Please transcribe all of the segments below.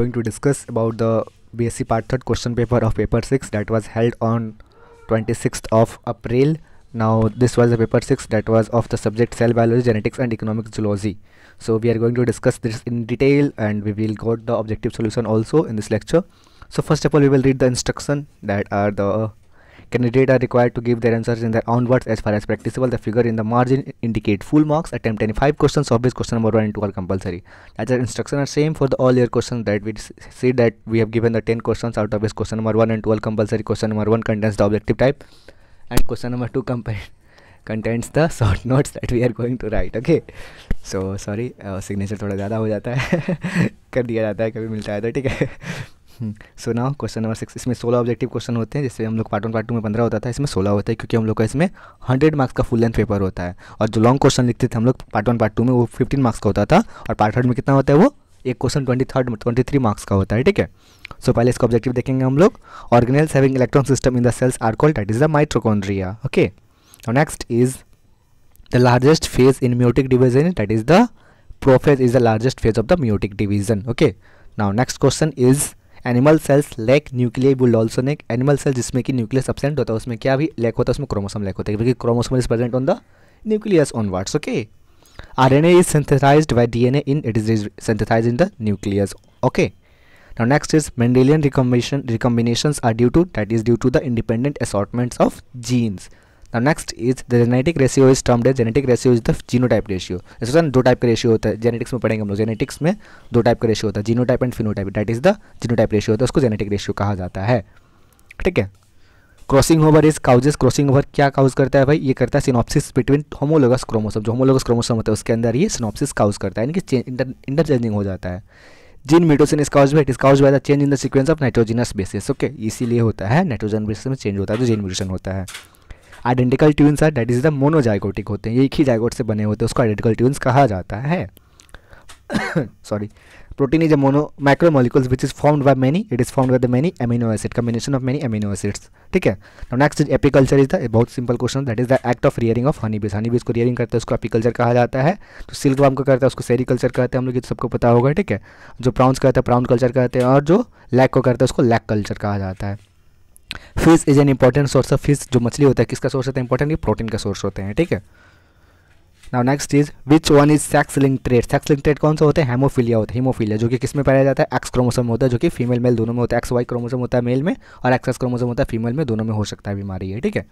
going to discuss about the BSc Part 3rd question paper of paper 6 that was held on 26th of April. Now this was the paper 6 that was of the subject cell biology, genetics and economic zoology. So we are going to discuss this in detail and we will got the objective solution also in this lecture. So first of all we will read the instruction that are the Candidate are required to give their answers in their own words as far as practicable. The figure in the margin indicate full marks. Attempt any 5 questions of which question number 1 and 2 are compulsory. As the instructions are same for the all year questions that we see that we have given the 10 questions out of which question number 1 and 2 are compulsory. Question number 1 contains the objective type and question number 2 contains the short notes that we are going to write okay so sorry signature uh, थोड़ा ज़्यादा हो जाता है कर दिया जाता है कभी मिलता है तो ठीक है सो ना क्वेश्चन नंबर सिक्स इसमें सोलह ऑब्जेक्टिव क्वेश्चन होते हैं, जिससे हम लोग पार्ट वन पार्ट टू में पंद्रह होता था, इसमें सोलह होता है, क्योंकि हम लोग का इसमें हंड्रेड मार्क्स का फुल लेंथ पेपर होता है। और जो लॉन्ग क्वेश्चन लिखते थे हम लोग पार्ट वन पार्ट टू में, वो फिफ्टीन मार्क्स का होता था, और पार्ट थर्ड में कितना होता है, वो एक question twenty third twenty three marks का होता है, ठीक है? सो पहले इसका ऑब्जेक्टिव देखेंगे हम लोग। Organelles having electron system in the cells are called that is the mitochondria okay next is the largest phase in mitotic division that is the prophase is the largest phase of the mitotic division okay now next question is animal cells lack nuclear bull also neck animal cells जिसमें कि nucleus absent होता है, उसमें क्या भी lack होता है, उसमें क्रोमोसम लैक होता है। क्योंकि chromosome is present on the nucleus on words okay R N A is synthesise by D N A in it is is synthesise in the nucleus okay now next is Mendelian recombination recombination are due to that is due to the independent assortments of genes now, next is the genetic ratio is termed as genetic ratio is the genotype ratio. ऐसा दो type का ratio होता है। Genetics में पढ़ेंगे हम लोग। Genetics में दो टाइप का रेशियो होता है। Genotype and phenotype that is the genotype ratio होता है। उसको जेनेटिक रेशियो कहा जाता है। ठीक है? Crossing over is causes crossing over क्या काउज करता है भाई? ये करता है सिनॉप्सिस बिटवीन होमोलोगस क्रोमोसोम जो होमोलोगस क्रोमोसोम होता है, उसके अंदर ये सिनॉप्सिस काउज करता है। यानी कि इंटरचेंजिंग हो जाता है। Gene mutation is cause by it is cause by the change in the sequence of nitrogenous basis okay इसीलिए होता है। नाइट्रोजन बेसिस में चेंज होता है। जो जीन म्यूटेशन होता है। Identical twins are that is the monozygotic होते हैं, एक ही जाइगोट से बने होते हैं, उसको आइडेंटिकल ट्यून्स कहा जाता है। Sorry protein is a mono micro molecules which is formed by many it is formed by the many amino acid combination of many amino acids ठीक है? तो next is apiculture is the बहुत simple question that is the act of rearing of honey bees honey bees को rearing करते हैं, उसको apiculture कहा जाता है। तो सिल्क वार्म को करता है, उसको सेरिकल्चर कहते हैं, हम लोग ये तो सबको पता होगा, ठीक है? जो प्राउंस कहते हैं प्राउन कल्चर कहते हैं, और जो लैक को करते हैं, उसको लैक कल्चर कहा जाता है। Fish is an important source of fish जो मछली होता है, किसका सोर्स होता है? इंपॉर्टेंट प्रोटीन का सोर्स होते हैं, ठीक है? Now next is which one is sex link trait sex link trait कौन सा होता है? हेमोफीलिया होता है। हीमोफीलिया जो कि किसमें पाया जाता है? एक्स क्रोमोसोम होता है, जो कि फीमेल मेल दोनों में होता है। एक्स वाई क्रोमोसोम होता है मेल में, और एक्स एक्स क्रोमोसोम होता है फीमेल में, दोनों में हो सकता है बीमारी है ठीक है?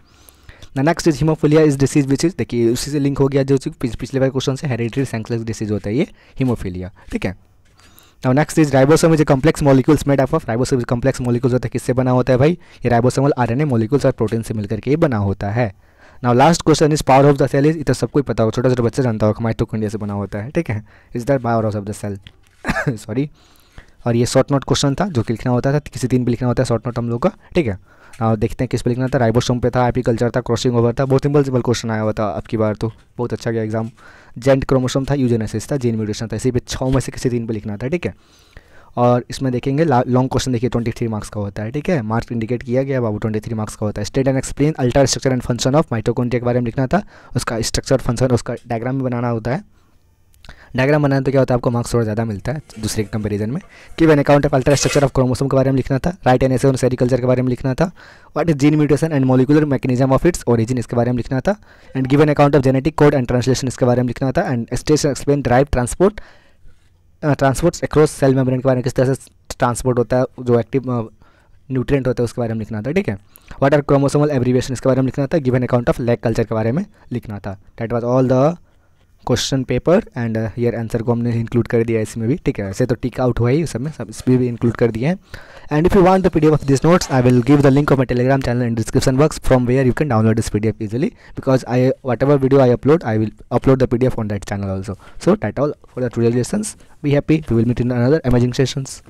ना next is haemophilia is disease which is देखिए, उसी से लिंक हो गया जो पिछले बार क्वेश्चन से हेरिटरी सेंसलेस डिसीज होता है ये हीमोफीलिया ठीक है? Now next is ribosome is complex molecules made of ribosome complex molecules होता है किससे बना होता है भाई? ये राइबोसोमल आरएनए मॉलिक्यूल्स और प्रोटीन से मिलकर के बना होता है। Now last question is power of the cell is इतना सबको ही पता होगा छोटा छोटा बच्चा जानता होगा माइटोकॉन्ड्रिया से बना होता है, ठीक है? Is that power of the cell sorry और ये शॉर्ट नोट क्वेश्चन था, जो कि लिखना होता था, किसी दिन भी लिखना होता है शॉर्ट नोट हम लोग का, ठीक है? और देखते हैं किस पे लिखना था। राइबोसोम पे था एपिकल्चर था क्रॉसिंग ओवर था, बहुत सिंपल सिंपल क्वेश्चन आया हुआ था अब की बार तो बहुत अच्छा गया एग्ज़ाम जेंट क्रोमोसोम था यूजेनेसिस था जीन म्यूटेशन था, इसी पे छः में से किसी दिन पे लिखना था, ठीक है? और इसमें देखेंगे लॉन्ग क्वेश्चन देखिए ट्वेंटी थ्री मार्क्स का होता है, ठीक है? मार्क्स इंडिकेट किया गया बाबू ट्वेंटी थ्री मार्क्स का होता है। State and explain ultra structure and function of mitochondria के बारे में लिखना था, उसका स्ट्रक्चर फ़ंक्शन उसका डायग्राम भी बनाना होता है। डायग्राम बनाने तो क्या होता है, आपको मार्क्स थोड़ा ज़्यादा मिलता है दूसरे के कंपेरिजन में। कि van account of ultra structure of chromosome के बारे में लिखना था राइट एन एसे सेरिकल्चर के बारे में लिखना था what is gene mutation and molecular mechanism of its origin इसके बारे में लिखना था and given account of genetic code and translation इसके बारे में लिखना था and station explain drive transport transport across cell membrane के बारे में किस तरह से ट्रांसपोर्ट होता है, जो एक्टिव न्यूट्रिएंट होता है उसके बारे में लिखना था, ठीक है? व्हाट आर क्रोमोसोमल एब्रीवेशन इसके बारे में लिखना था given account of lac culture के बारे में लिखना था। That was all the question paper and year answer को हमने इंक्लूड कर दिया इसमें भी, ठीक है? ऐसे तो टिक आउट हुआ ही सब में, सब इसमें भी इंक्लूड कर दिया है। And if you want the PDF of this notes I will give the link of my Telegram channel in description box from where you can download this PDF easily because I whatever video I upload I will upload the PDF on that channel also so that all for the two lessons be happy we will meet in another amazing sessions